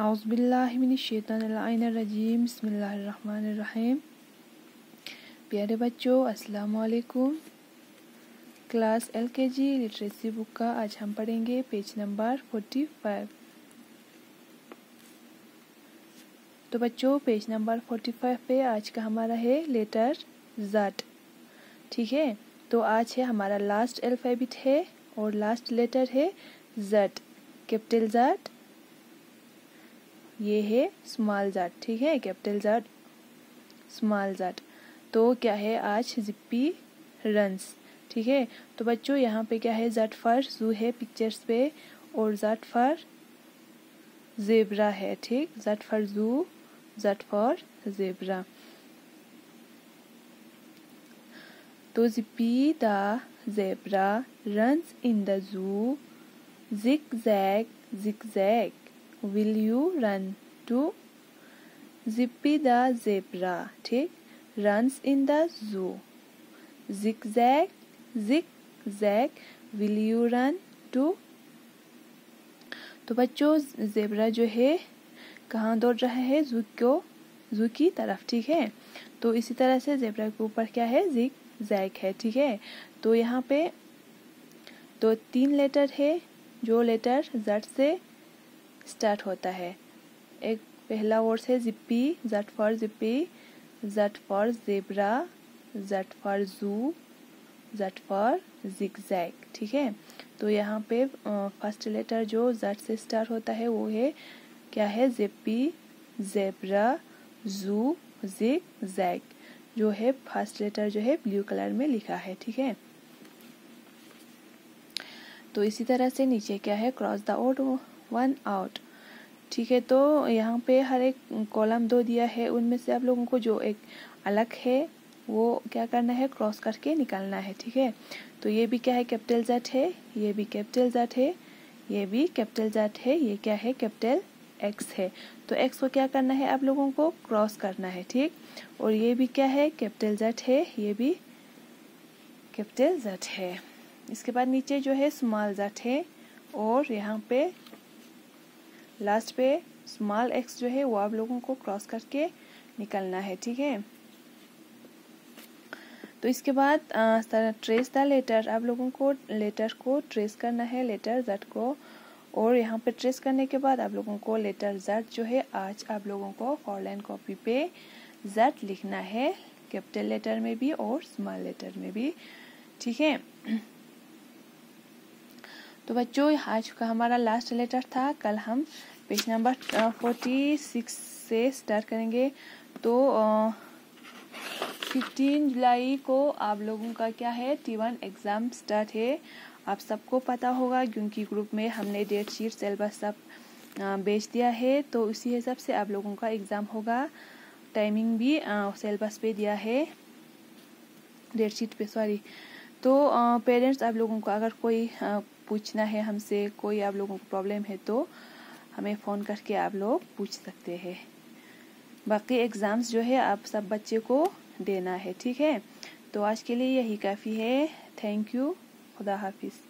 आउज़बिल्लिमिनशैतानरजीम बसमीम प्यारे बच्चों अस्सलाम वालेकुम क्लास एलकेजी लिटरेसी बुक का आज हम पढ़ेंगे पेज नंबर फोर्टी फाइव तो बच्चों पेज नंबर फोर्टी फाइव पे आज का हमारा है लेटर जट ठीक है तो आज है हमारा लास्ट अल्फ़ाबेट है और लास्ट लेटर है जट कैपिटल जट ये है स्मॉल जाट, ठीक है? Capital Z, small Z. तो क्या है आज जिप्पी रंस ठीक है? तो बच्चों, यहाँ पे क्या है जट फर जू है पिक्चर्स पे, और जट फर जेबरा है, ठीक? जट फर जू, जट फॉर जेबरा तो zippy the zebra runs in the zoo zig zag zig zag will you run to? Zippy the zebra ठीक runs in the zoo. Zigzag zigzag will you run to? तो बच्चों zebra जो है, कहाँ दौड़ रहा है जू को जू की तरफ़, ठीक है तो इसी तरह से जेबरा के ऊपर क्या है जिक जैक है, ठीक है तो यहाँ पे तो तीन लेटर है, जो लेटर जट से स्टार्ट होता है। एक पहला वर्ड है zippy, Z for zippy, Z for zebra, Z for zoo, Z for zigzag, ठीक है? तो यहाँ पे फ़र्स्ट लेटर जो जट से स्टार्ट होता है वो है, क्या है? Zippy, zebra, zoo zig zag जो है फ़र्स्ट लेटर जो है ब्लू कलर में लिखा है, ठीक है? तो इसी तरह से नीचे क्या है? Cross the odd one out ठीक है तो यहाँ पे हर एक कॉलम दो दिया है। उनमें से आप लोगों को जो एक अलग है, वो क्या करना है? क्रॉस करके निकालना है, ठीक है? तो ये भी क्या है? कैपिटल जेट है, ये भी कैपिटल जेट है, ये भी कैपिटल जेट है, ये क्या है? कैपिटल एक्स है। तो एक्स को क्या करना है आप लोगों को? क्रॉस करना है, ठीक? और ये भी क्या है? कैपिटल जेट है, ये भी कैपिटल जेट है। इसके बाद नीचे जो है स्मॉल जेट है, और यहाँ पे लास्ट पे स्मॉल एक्स जो है वो आप लोगों को क्रॉस करके निकलना है, ठीक है? तो इसके बाद ट्रेस द लेटर। आप लोगों को लेटर को ट्रेस करना है, लेटर जट को। और यहाँ पे ट्रेस करने के बाद आप लोगों को लेटर जट जो है, आज आप लोगों को फॉरलाइन कॉपी पे जट लिखना है, कैपिटल लेटर में भी और स्मॉल लेटर में भी, ठीक है? तो बच्चों आज का हमारा लास्ट लेटर था। कल हम पेज नंबर फोर्टी सिक्स से स्टार्ट करेंगे। तो फिफ्टीन जुलाई को आप लोगों का क्या है? टी वन एग्ज़ाम स्टार्ट है। आप सबको पता होगा, क्योंकि ग्रुप में हमने डेट शीट सिलेबस सब बेच दिया है। तो उसी हिसाब से आप लोगों का एग्ज़ाम होगा। टाइमिंग भी सिलेबस पे दिया है। डेट शीट पे सॉरी तो पेरेंट्स आप लोगों को अगर कोई पूछना है हमसे, कोई आप लोगों को प्रॉब्लम है तो हमें फ़ोन करके आप लोग पूछ सकते हैं। बाकी एग्ज़ाम्स जो है, आप सब बच्चे को देना है, ठीक है? तो आज के लिए यही काफ़ी है। थैंक यू खुदा हाफिज़।